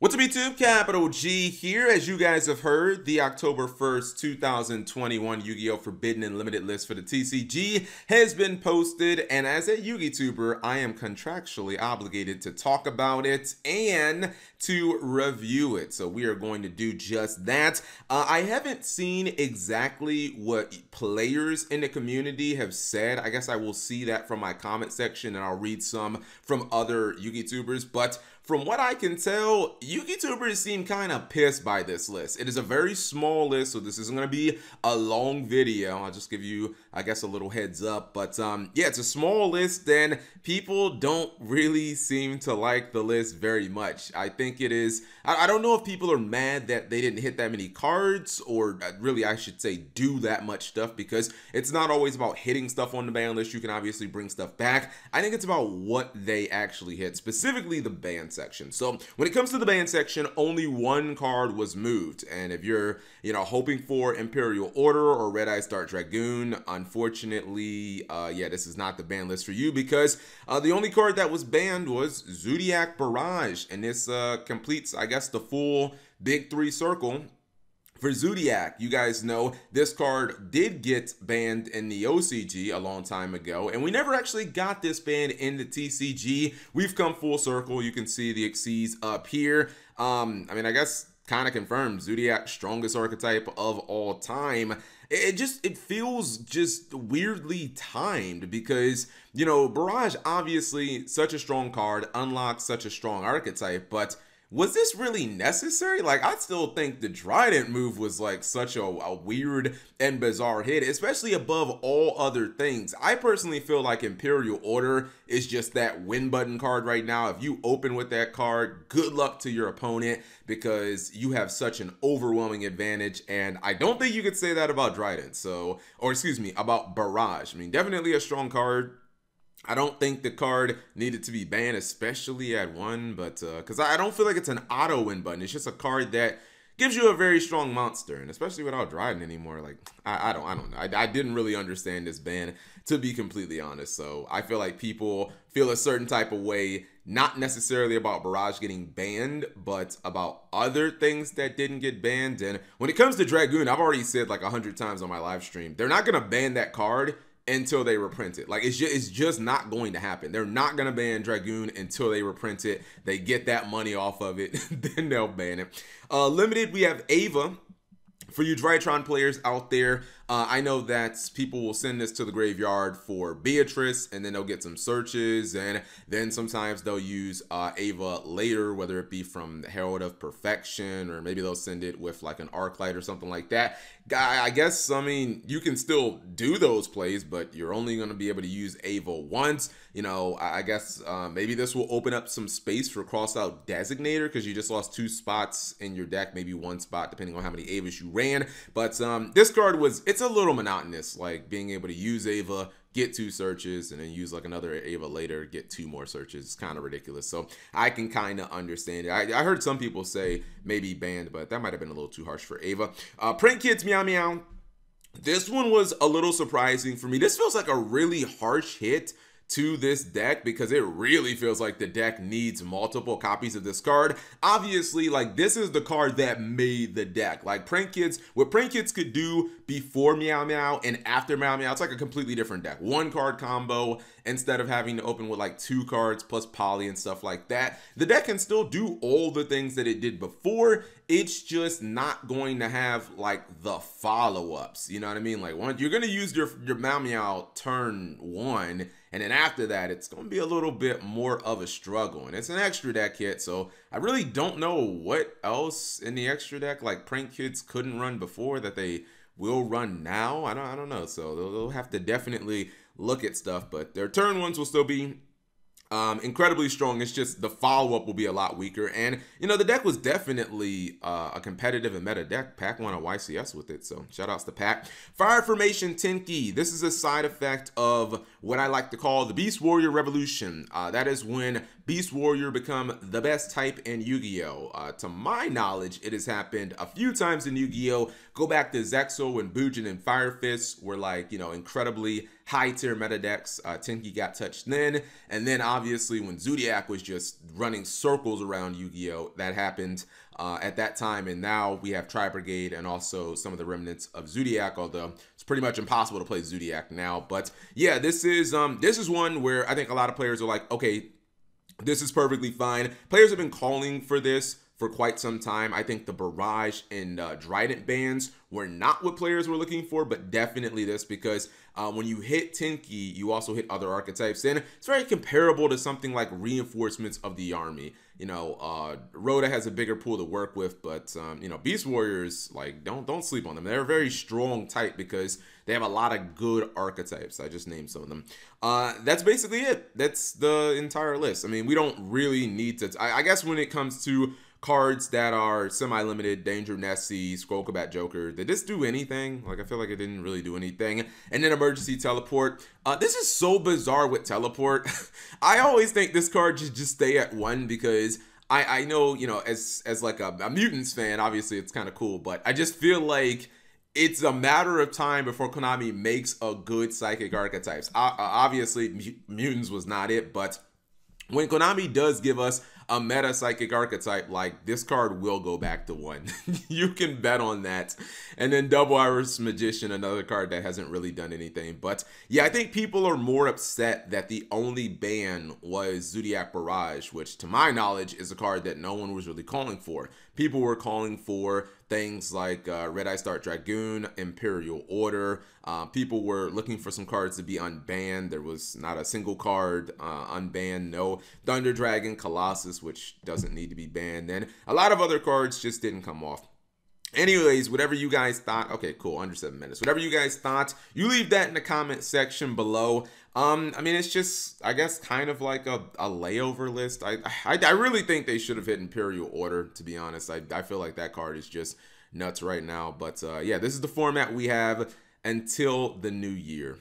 What's up YouTube? Capital G here. As you guys have heard, the October 1st, 2021 Yu-Gi-Oh! Forbidden and Limited list for the TCG has been posted, and as a Yu-Gi-Tuber, I am contractually obligated to talk about it and to review it. So we are going to do just that. Uh, I haven't seen exactly what players in the community have said. I guess I will see that from my comment section and I'll read some from other Yu-Gi-Tubers, but from what I can tell, YouTubers seem kind of pissed by this list. It is a very small list, so this isn't going to be a long video. I'll just give you, I guess, a little heads up. But um, yeah, it's a small list, and people don't really seem to like the list very much. I think it is, I, I don't know if people are mad that they didn't hit that many cards, or uh, really, I should say, do that much stuff, because it's not always about hitting stuff on the ban list. You can obviously bring stuff back. I think it's about what they actually hit, specifically the ban section. So when it comes to the ban section, only one card was moved. And if you're, you know, hoping for Imperial Order or Red Eyes Dark Dragoon, unfortunately, uh, yeah, this is not the ban list for you because uh, the only card that was banned was Zoodiac Barrage. And this uh, completes, I guess, the full Big Three circle for Zoodiac, you guys know this card did get banned in the OCG a long time ago, and we never actually got this banned in the TCG. We've come full circle. You can see the Xyz up here. Um, I mean, I guess kind of confirmed Zoodiac strongest archetype of all time. It just it feels just weirdly timed because you know Barrage obviously such a strong card unlocks such a strong archetype, but was this really necessary? Like, I still think the Drident move was like such a, a, weird and bizarre hit, especially above all other things. I personally feel like Imperial Order is just that win button card right now. If you open with that card, good luck to your opponent because you have such an overwhelming advantage. And I don't think you could say that about Drident. So, or excuse me, about Barrage. I mean, definitely a strong card I don't think the card needed to be banned, especially at one, but because uh, I don't feel like it's an auto win button. It's just a card that gives you a very strong monster, and especially without Drident anymore. Like I, I don't, I don't know. I, I didn't really understand this ban to be completely honest. So I feel like people feel a certain type of way, not necessarily about Barrage getting banned, but about other things that didn't get banned. And when it comes to Dragoon, I've already said like a hundred times on my live stream, they're not gonna ban that card until they reprint it. Like it's just it's just not going to happen. They're not gonna ban Dragoon until they reprint it. They get that money off of it, then they'll ban it. Uh, limited, we have Ava. For you Drytron players out there, uh, I know that people will send this to the graveyard for Beatrice, and then they'll get some searches, and then sometimes they'll use uh, Ava later, whether it be from Herald of Perfection, or maybe they'll send it with like an arc light or something like that. Guy, I guess, I mean, you can still do those plays, but you're only going to be able to use Ava once. You know, I guess uh, maybe this will open up some space for cross-out Designator because you just lost two spots in your deck, maybe one spot, depending on how many Avas you ran. But um, this card was, it's a little monotonous, like being able to use Ava, get two searches, and then use like another Ava later, get two more searches. It's kind of ridiculous. So I can kind of understand it. I, I, heard some people say maybe banned, but that might have been a little too harsh for Ava. Uh, Prank Kids Meow Meow. This one was a little surprising for me. This feels like a really harsh hit to this deck because it really feels like the deck needs multiple copies of this card. Obviously, like this is the card that made the deck. Like Prank Kids, what Prank Kids could do before Meow Meow and after Meow Meow, it's like a completely different deck. One card combo instead of having to open with like two cards plus poly and stuff like that. The deck can still do all the things that it did before. It's just not going to have like the follow-ups. You know what I mean? Like one, you're gonna use your your Meow Meow turn one and then after that, it's going to be a little bit more of a struggle. And it's an extra deck hit, so I really don't know what else in the extra deck like Prank Kids couldn't run before that they will run now. I don't, I don't know. So they'll, they'll have to definitely look at stuff, but their turn ones will still be um, incredibly strong. It's just the follow up will be a lot weaker. And, you know, the deck was definitely uh, a competitive and meta deck. Pack won a YCS with it. So shout outs to Pack. Fire Formation Tenki. This is a side effect of what I like to call the Beast Warrior Revolution. Uh, that is when Beast Warrior become the best type in Yu-Gi-Oh? Uh, to my knowledge, it has happened a few times in Yu-Gi-Oh! Go back to Zexal when Bujin and Fire Fist were like, you know, incredibly high tier meta decks. Uh, Tenki got touched then. And then obviously when Zoodiac was just running circles around Yu-Gi-Oh! that happened uh, at that time. And now we have Tri Brigade and also some of the remnants of Zoodiac, although it's pretty much impossible to play Zoodiac now. But yeah, this is um this is one where I think a lot of players are like, okay, this is perfectly fine. Players have been calling for this for quite some time. I think the Barrage and uh, Drident bans were not what players were looking for, but definitely this because uh, when you hit Tenki, you also hit other archetypes. And it's very comparable to something like reinforcements of the army. You know, uh, Rhoda has a bigger pool to work with, but um, you know, Beast Warriors like don't don't sleep on them. They're a very strong type because they have a lot of good archetypes. I just named some of them. Uh, that's basically it. That's the entire list. I mean, we don't really need to. I guess when it comes to cards that are semi-limited, Danger Nessie, Scroll Combat Joker. Did this do anything? Like I feel like it didn't really do anything. And then Emergency Teleport. Uh, this is so bizarre with Teleport. I always think this card should just stay at one because I, I know, you know, as as like a, a Mutants fan, obviously it's kind of cool, but I just feel like it's a matter of time before Konami makes a good psychic archetypes. Uh, obviously, Mutants was not it, but when Konami does give us a meta psychic archetype, like this card will go back to one. you can bet on that. And then Double Iris Magician, another card that hasn't really done anything. But yeah, I think people are more upset that the only ban was Zoodiac Barrage, which to my knowledge is a card that no one was really calling for. People were calling for things like uh, Red Eyes Dark Dragoon, Imperial Order. Uh, people were looking for some cards to be unbanned. There was not a single card uh, unbanned. No Thunder Dragon, Colossus, which doesn't need to be banned. then. a lot of other cards just didn't come off. Anyways, whatever you guys thought, okay, cool, under seven minutes. Whatever you guys thought, you leave that in the comment section below. Um, I mean, it's just, I guess, kind of like a, a layover list. I, I, I really think they should have hit Imperial Order, to be honest. I, I feel like that card is just nuts right now. But uh, yeah, this is the format we have until the new year.